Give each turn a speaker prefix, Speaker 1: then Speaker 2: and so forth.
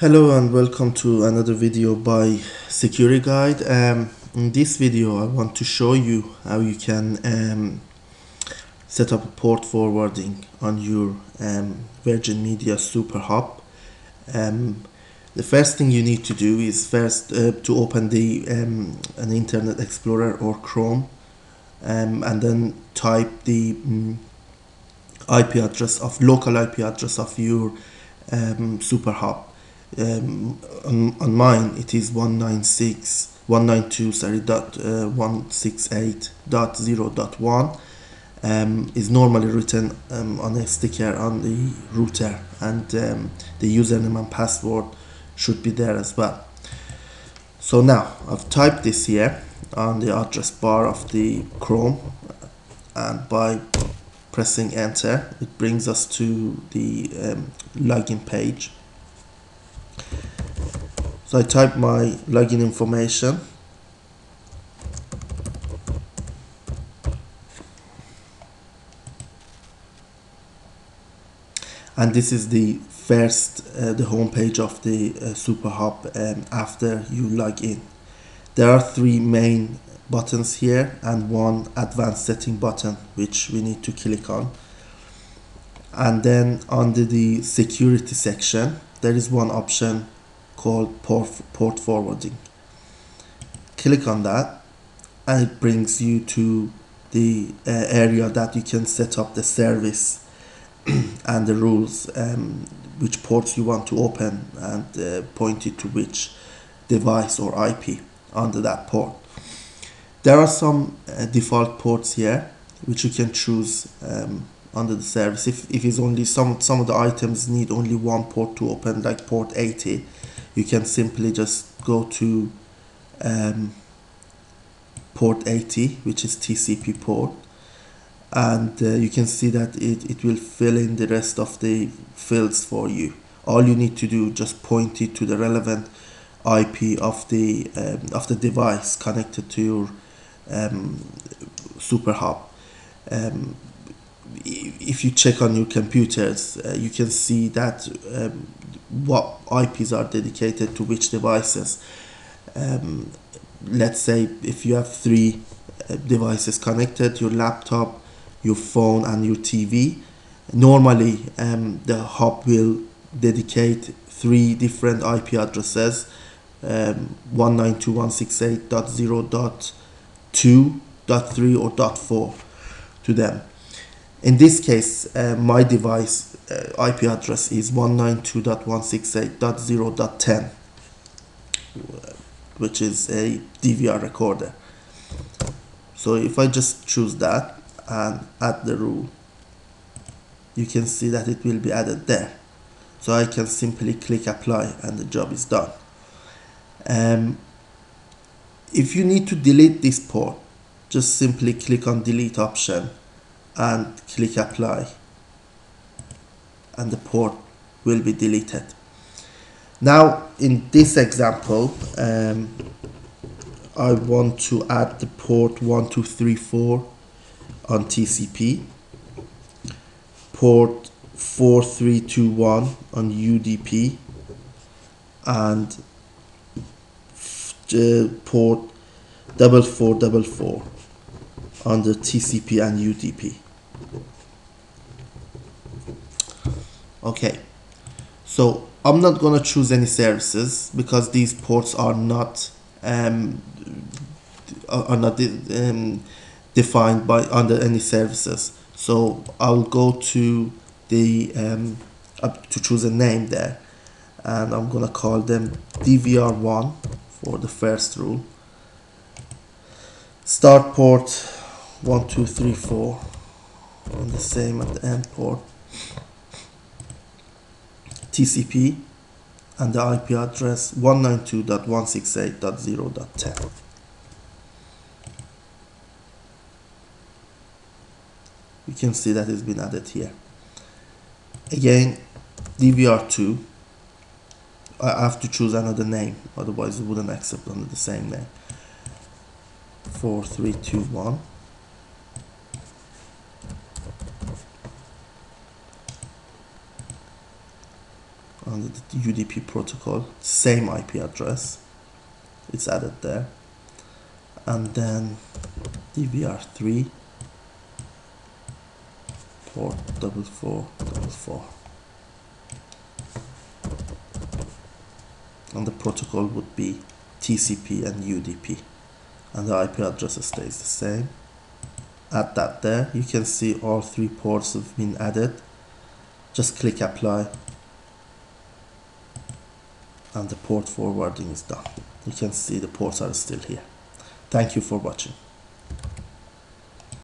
Speaker 1: Hello and welcome to another video by Securiguide. Um, in this video I want to show you how you can um, set up a port forwarding on your um, Virgin Media Super Hub. Um, the first thing you need to do is first uh, to open the um, an Internet Explorer or Chrome um, and then type the IP address of local IP address of your Super Hub um, on, on mine it is 196 192 sorry dot uh, 168 dot 0 dot 1 um, is normally written um, on a sticker on the router and um, the username and password should be there as well. So now I've typed this here on the address bar of the Chrome and by pressing enter it brings us to the um, login page so I type my login information. And this is the first uh, the home page of the uh, super hub um, after you log in. There are three main buttons here and one advanced setting button which we need to click on. And then under the security section there is one option called port, port forwarding. Click on that and it brings you to the uh, area that you can set up the service and the rules um, which ports you want to open and uh, point it to which device or IP under that port. There are some uh, default ports here which you can choose um, under the service. If, if it's only some some of the items need only one port to open like port 80 you can simply just go to um, port 80 which is TCP port and uh, you can see that it, it will fill in the rest of the fields for you. All you need to do just point it to the relevant IP of the um, of the device connected to your um, super hub. Um, if you check on your computers, uh, you can see that um, what IPs are dedicated to which devices. Um, let's say if you have three uh, devices connected, your laptop, your phone and your TV, normally um, the hub will dedicate three different IP addresses um, 192.168.0.2.3 or .4 to them in this case, uh, my device uh, IP address is 192.168.0.10, which is a DVR recorder. So if I just choose that and add the rule, you can see that it will be added there. So I can simply click apply and the job is done. Um, if you need to delete this port, just simply click on delete option and click apply. And the port will be deleted. Now in this example um, I want to add the port 1234 on TCP port 4321 on UDP and uh, port 4444 on the TCP and UDP okay. So I'm not gonna choose any services because these ports are not um, are not de um, defined by under any services. So I'll go to the um, to choose a name there. And I'm gonna call them DVR1 for the first rule. Start port 1234 and the same at the end port TCP and the IP address 192.168.0.10. You can see that it's been added here. Again, DVR2, I have to choose another name, otherwise it wouldn't accept under the same name. 4321. Under the UDP protocol same IP address it's added there. And then DVR3 port double four double four. And the protocol would be TCP and UDP and the IP address stays the same. Add that there. You can see all three ports have been added. Just click apply and the port forwarding is done. You can see the ports are still here. Thank you for watching